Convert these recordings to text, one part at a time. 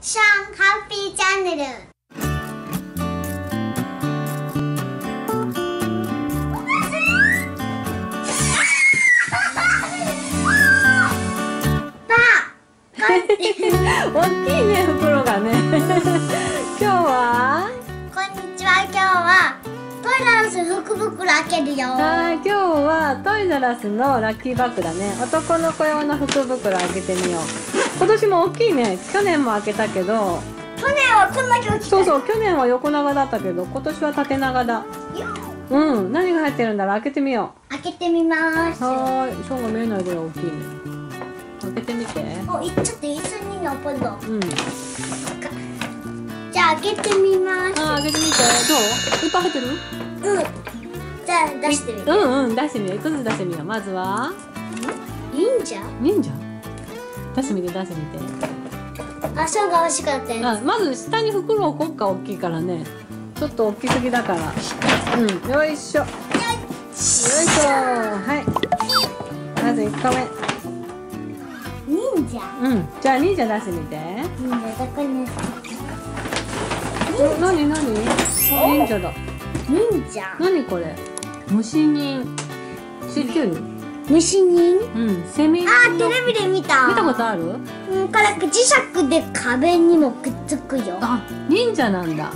シャンハッピーチャンネル。大きいね袋がね。今日は。こんにちは。今日はトイザらス福袋開けるよ。はい今日はトイザラスのラッキーバッグだね。男の子用の福袋開けてみよう今年も大きいね。去年も開けたけど。去年はこんな気持ちそうそう去年は横長だったけど今年は縦長だ。うん。何が入ってるんだろう？開けてみよ開けてみます。うはーい。ショーが見えないぐらい大きいね。開けてみて。おいちょっと椅子にのポンドうん。じゃあ開けてみます。あー開けてみて。どう？いっぱい入ってる？うん。じゃあ出してみる。うんうん出してみよういくつ出してみよう。まずは。忍者？忍者？出してみて出してみて。あそうが欲しかったやあまず下に袋置こっか大きいからね。ちょっと大きすぎだから。うん。よいしょ。よいしょ。はい。まず1個目。つ忍者？うん。じゃあ忍者出してみて。忍者どこにおなになにあ忍者だ。忍者？なにこれ？虫人。知ってる虫人？うん。セミあテレビで見ことある？うんこれ磁石で壁にもくっつくよ。あ忍者なんだ。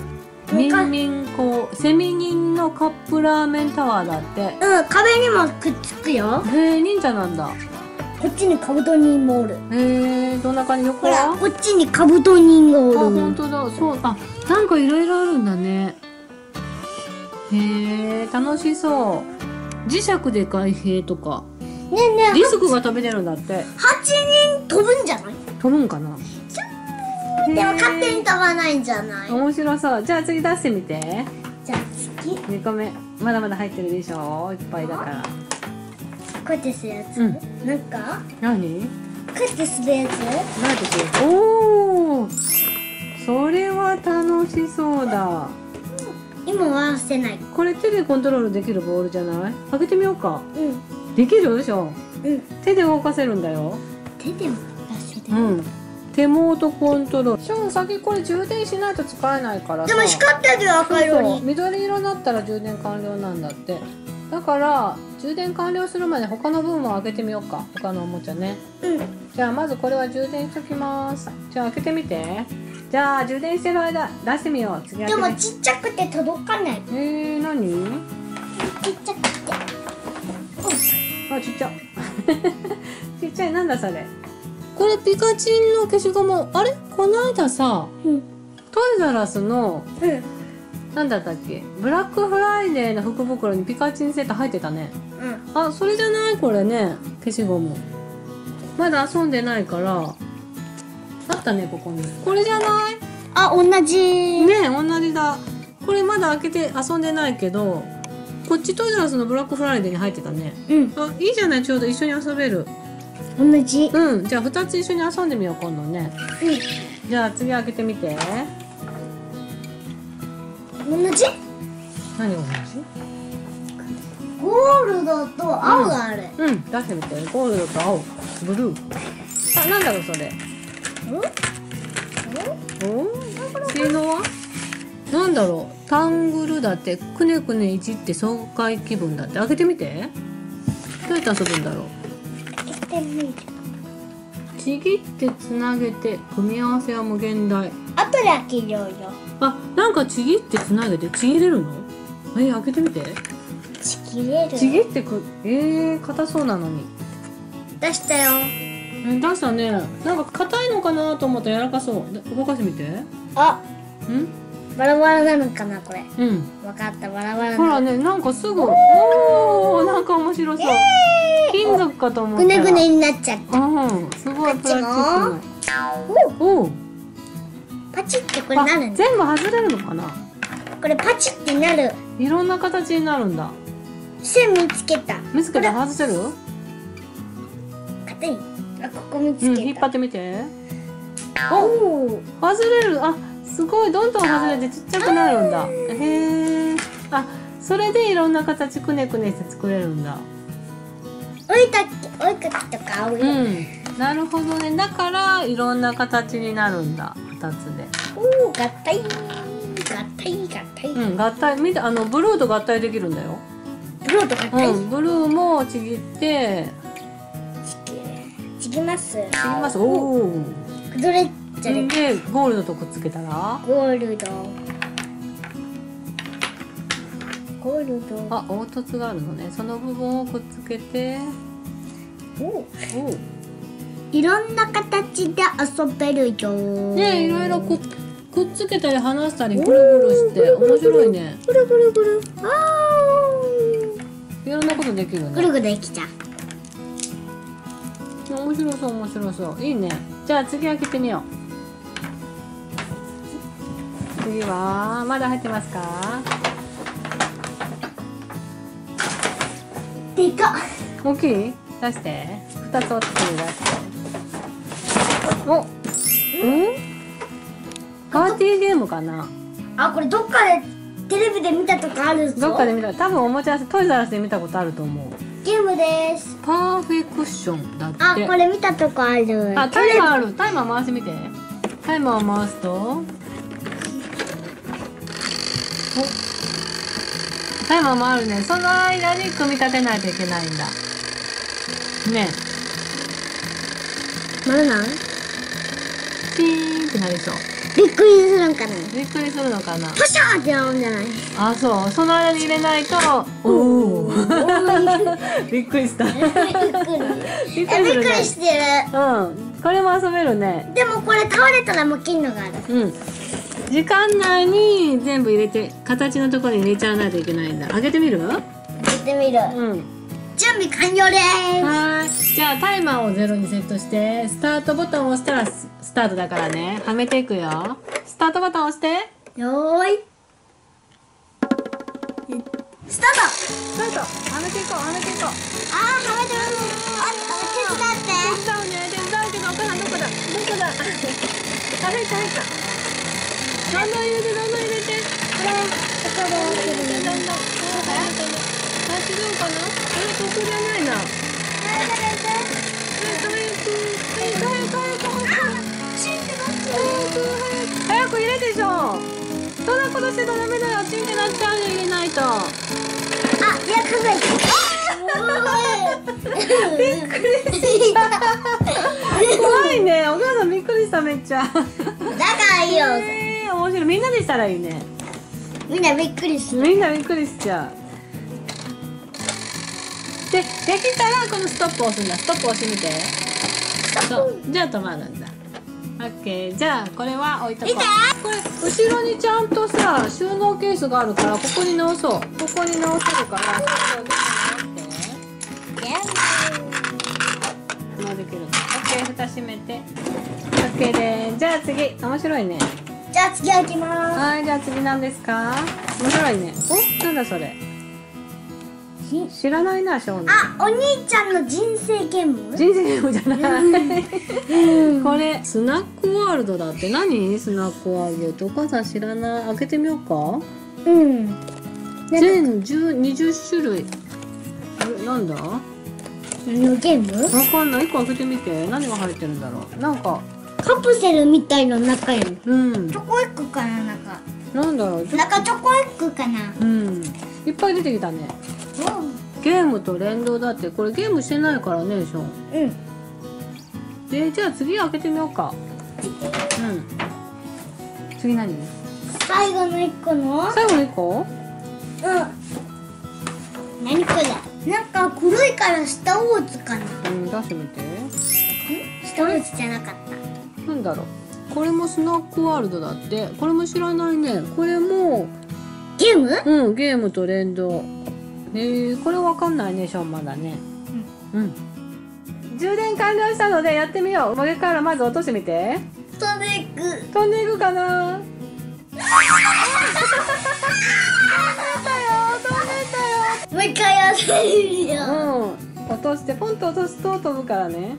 ミンミンこうセミ人のカップラーメンタワーだって。うん壁にもくっつくよ。へえ忍者なんだ。こっちにカブト人もおる。へえどんな感じ？横は？こっちにカブト人があおる本当だ。そうあなんかいろいろあるんだね。へえ楽しそう。磁石で開閉とかねえねえリスクが食べてるんだって。八人飛ぶんじゃない？飛ぶんかな？でも勝手にに飛ばないんじゃない？面白そう。じゃあ次出してみて。じゃあ次。こ2個目。まだまだ入ってるでしょ？いっぱいだから。うやってするやつ、うん。なんか？何？こうやってするやつ？何てするおおそれは楽しそうだ。今はしてない。これ手でコントロールできるボールじゃない？開けてみようか。うんできるでしょ？うん。手で動かせるんだよ。手でも出せてうん。手元コントロール。しかも先これ充電しないと使えないからさ。でも光ってるよ赤色に。緑色になったら充電完了なんだって。だから充電完了するまで他の分も開けてみようか。他のおもちゃね。うん。じゃあまずこれは充電しときます。じゃあ開けてみて。じゃあ充電してる間出してみよう。次開でけて。もちっちゃくて届かない。えー、何？ちっちゃくてあちっちゃ。ちっちゃいなんだそれ。これピカチンの消しゴムあれ？この間さうん。トイザラスのうん。なんだったっけ？ブラックフライデーの福袋にピカチンセット入ってたね。うん。あそれじゃない？これね消しゴム。まだ遊んでないから。あったねここに。これじゃない？あ同じ。ね同じだ。これまだ開けて遊んでないけどこっちトイザラスのブラックフライデーに入ってたね。うん。あいいじゃないちょうど一緒に遊べる。同じ。うん。じゃあ2つ一緒に遊んでみよう今度ね。うん。じゃあ次開けてみて。同じ？何が同じ？ゴールドと青がある。うん。出してみて。ゴールドと青。ブルー。あなんだろうそれ。お？性能は？なんだろうタングルだってくねくねいじって爽快気分だって。開けてみて。どうやって遊ぶんだろう。開けてみる。ちぎってつなげて組み合わせは無限大。後で開けようよ。あなんかちぎってつなげて。ちぎれるの？え開けてみて。ちぎれる。ちぎってく。えー、硬そうなのに。出したよ。え出したね。なんか硬いのかなと思ったら柔らかそう。で動かしてみて。あ。うん？バラバラなのかなこれ。うん。わかったバラバラほな。のらねなんかすぐおおなんか面白そう、金属かと思ったらぐねぐねになっちゃった。うんすごいプラスチックの。おおパチってこれなるんだ全部外れるのかな？これパチってなる。いろんな形になるんだ。線見つけた。見つけて外せる？硬い。あここ見つうんけた引っ張ってみて。おお外れる。あすごいどんどん外れてちっちゃくなるんだ。へえあそれでいろんな形くねくねして作れるんだ。おいたっけおいかきとか青い、うん。なるほどね。だからいろんな形になるんだ。2つで。おお合体。合体合体、うん合体。見てあのブルーと合体できるんだよ。ブローと合体、うんブルーもちぎって。ちぎます。ちぎります。おおどれじゃねでゴールドとくっつけたら？ゴールド。ゴールド。あ凹凸があるのね。その部分をくっつけて。お。おいろんな形で遊べるよ。ねいろいろくっくっつけたり離したりぐるぐるして。面白いね。ぐるぐるぐるあいろんなことできるね。ーぐるぐるできちゃう。面白そう面白そう。いいね。じゃあ次開けてみよう次はまだ入ってますか？でかっ。大きい？出して。二つ折って出して。おうん？パーティーゲームかな？あこれどっかでテレビで見たとこあるぞ。どっかで見た。多分おもちゃトイザらスで見たことあると思う。ゲームです。パーフェクションだって。あこれ見たとこある。あタイマーある。タイマー回してみて。タイマーを回すとおタイマー回るね。その間に組み立てないといけないんだ。ねまだなんピーンってなりそう。びっくりするんかな？びっくりするのかな？パシャーってなるんじゃない？あそう。その間に入れないとおお びっくりした。びっくりびっくりしてる。うん。これも遊べるね。でもこれ倒れたらもう切るのがある。うん時間内に全部入れて形のところに入れちゃわないといけないんだ。開けてみる？てみる。準備完了ではーい。じゃあタイマーをゼロにセットしてスタートボタンを押したらススタートだからね。はめていくよ。スタートボタン押して。すよーい。スタート。スタート。はめていこうはめていこう。あーはめてる。あ手伝って。手伝うね。手伝うけどお母さんどこだ？どこだ？あ入った入ったどんどん入れて。どんどん入れて。ほらだからどんどんどんどんどんどんあ違うかなあれここじゃないな早く早く早く早く早く早く入れでしょそんなことして。たらダメだよチンって。なっちゃうよ入れないとあ、いや、考えて。びっくりした怖いねお母さんびっくりしためっちゃだからいいよ。白い。みんなでしたらいいね。みんなびっくりする。みんなびっくりしちゃう。でできたらこのストップ押すんだ。ストップ押してみて。そう。じゃあ止まるんだ。オッケー。じゃあこれは置いとこう。これ後ろにちゃんとさ収納ケースがあるからここに直そう。ここに直せるから。できる。オッケー。蓋閉めて。オッケーでじゃあ次。面白いねじゃあ次開きまはい、じゃあ次なんですか？面白いね。お、なんだそれ？知らないな、少年。す。あ、お兄ちゃんの人生ゲーム？人生ゲームじゃない。これ、スナックワールドだって何？スナックワールドお母さん知らない。開けてみようかうん。全10、20種類。えなんだ？わ何のゲーム？かんない。1個開けてみて。何が入ってるんだろう。なんか、カプセルみたいの中やん。チうん。ョコエッグかな、中。なんだろう。ちょ中チョコエッグかな。うん。いっぱい出てきたね。ゲームと連動だって。これゲームしてないからね、ショーン。うん。でじゃあ次開けてみようかうん次何？最後の一個の？最後の1個？うん。何これ？なんか黒いからスターウォーズかな。うん出してみてスターウォーズじゃなかった。なんだろう。これもスナックワールドだって。これも知らないね。これもゲーム？うんゲームと連動。えー、これわかんないねショーンまだね。うん、充電完了したのでやってみよう。上からまず落としてみて。飛んでいく。飛んでいくかな？もう一回やってみるよ。うん。落としてポンと落とすと飛ぶからね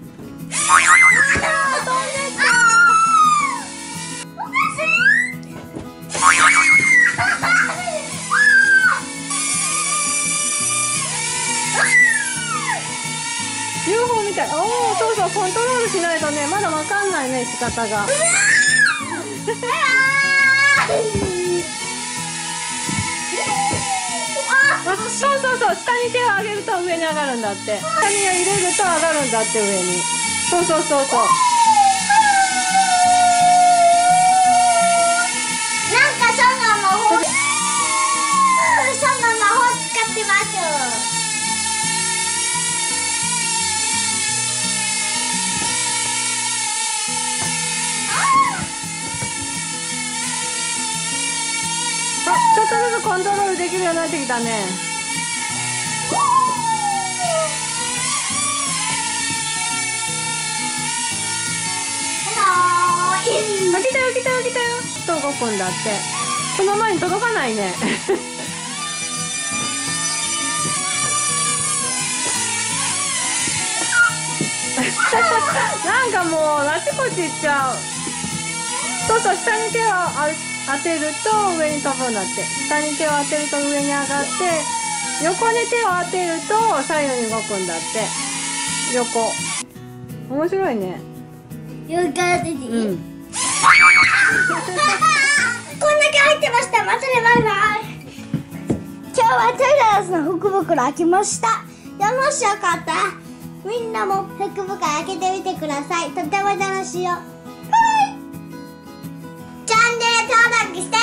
みたいおおそうそうコントロールしないとねまだわかんないね仕方が。あそうそうそう。下に手を上げると上に上がるんだって。下に入れると上がるんだって上に。そうそうそうそうとずつコントロールできるようになってきたね。たよ来たよ来たよ。と動くんだって。その前に届かないね。なんかもうあちこち行っちゃう。そうそう下に手をあ当てると上に飛ぶんだって。下に手を当てると上に上がって横に手を当てると左右に動くんだって。横。面白いね。よかったです、うん。こんだけ入ってました。またねバイバイ。今日はトイレラスの福袋開けました。よもしよかった。らみんなも福袋開けてみてください。とても楽しいよ。はいチャンネル登録して